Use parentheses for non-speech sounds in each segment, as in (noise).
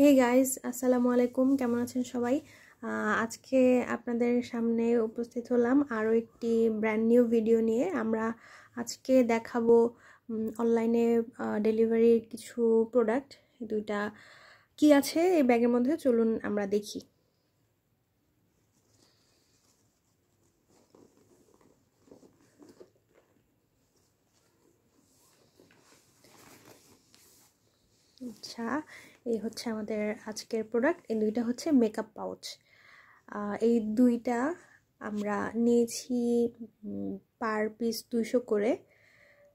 Hey guys আসসালামু আলাইকুম। কেমন আছেন সবাই? আজকে আপনাদের সামনে উপস্থিত হলাম আরও একটি ব্র্যান্ড নিউ ভিডিও নিয়ে। আমরা আজকে দেখাবো অনলাইনে ডেলিভারির কিছু প্রোডাক্ট দুইটা কি আছে এই ব্যাগের মধ্যে? চলুন আমরা দেখি। আচ্ছা এই হচ্ছে আমাদের আজকের প্রোডাক্ট এই দুইটা হচ্ছে মেকআপ পাউচ এই দুইটা আমরা নিয়েছি পার পিস দুইশো করে।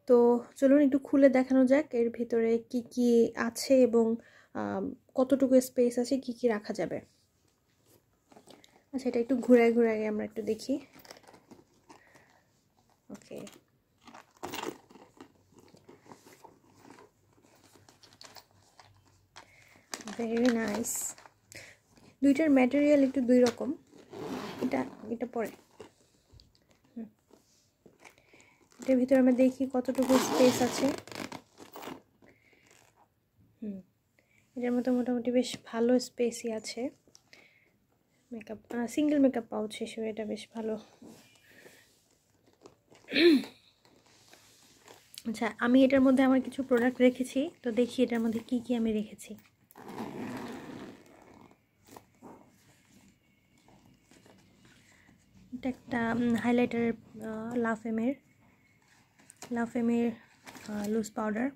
তো চলুন একটু খুলে দেখানো যাক, এর ভিতরে কি কি আছে এবং কতটুকু স্পেস আছে, কি কি রাখা যাবে। আচ্ছা এটা একটু ঘুরায় ঘুরায় আমরা একটু দেখি। ওকে ভেরি নাইস দুইটার ম্যাটেরিয়াল একটু দুই রকম। এটা এটা পরে। এটার ভিতরে আমরা দেখি কতটুকু স্পেস আছে। হুম। এটার মতো মোটামুটি বেশ ভালো স্পেসই আছে। মেকআপ সিঙ্গেল মেকআপ পাউচ হিসেবে এটা বেশ ভালো। আচ্ছা আমি এটার মধ্যে আমার কিছু প্রোডাক্ট রেখেছি, তো দেখি এটার মধ্যে কি কি আমি রেখেছি। এটা একটা হাইলাইটার লাফেমের লাফেমের লুজ পাউডার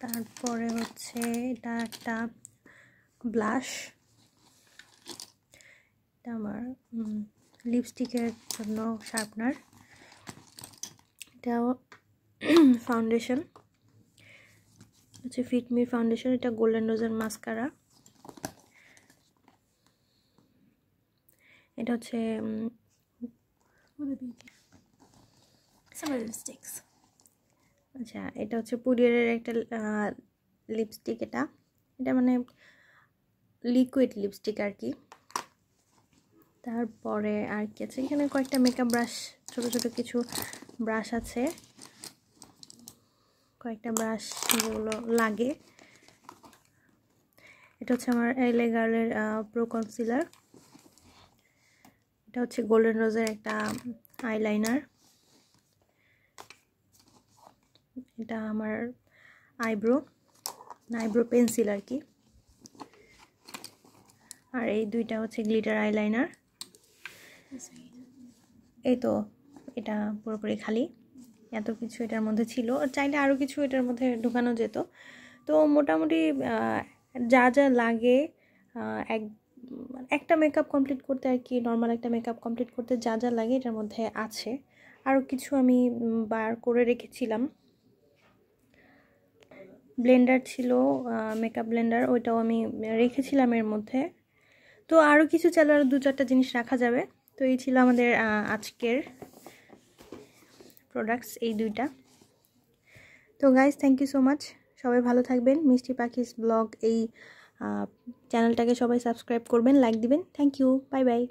তারপরে হচ্ছে এটা একটা ব্লাশ এটা আমার লিপস্টিকের জন্য শার্পনার (clears throat) এটা ফাউন্ডেশন হচ্ছে ফিটমি ফাউন্ডেশন এটা গোল্ডেন রোজের মাস্কারা এটা হচ্ছে আচ্ছা এটা হচ্ছে পুডিয়ারের একটা লিপস্টিক এটা। এটা মানে লিকুইড লিপস্টিক আর কি। তারপরে আর কি আছে? এখানে কয়েকটা মেকআপ ব্রাশ ছোট ছোট কিছু ব্রাশ আছে। কয়েকটা ব্রাশ যেগুলো লাগে। এটা হচ্ছে আমার এলে গার্লের প্রো কনসিলার এটা হচ্ছে গোল্ডেন রোজের একটা আইলাইনার এটা আমার আইব্রো আইব্রো পেন্সিল আর কি। আর এই দুইটা হচ্ছে গ্লিটার আইলাইনার এই তো, এটা পুরোপুরি খালি। এত কিছু এটার মধ্যে ছিল। চাইলে আরও কিছু এটার মধ্যে ঢুকানো যেত। তো মোটামুটি যা যা লাগে এক একটা মেকআপ কমপ্লিট করতে আর কি নর্মাল একটা মেকআপ কমপ্লিট করতে যা যা লাগে এটার মধ্যে আছে। আরও কিছু আমি বার করে রেখেছিলাম। ব্লেন্ডার ছিল মেকআপ ব্লেন্ডার ওইটাও আমি রেখেছিলাম এর মধ্যে। তো আরও কিছু চাইলে আরও দু চারটা জিনিস রাখা যাবে। তো এই ছিল আমাদের আজকের প্রোডাক্টস এই দুইটা। তো guys thank you so much সবাই ভালো থাকবেন। মিষ্টি পাখিস ব্লগ এই চ্যানেলটাকে সবাই সাবস্ক্রাইব করবেন লাইক দিবেন। Thank you bye bye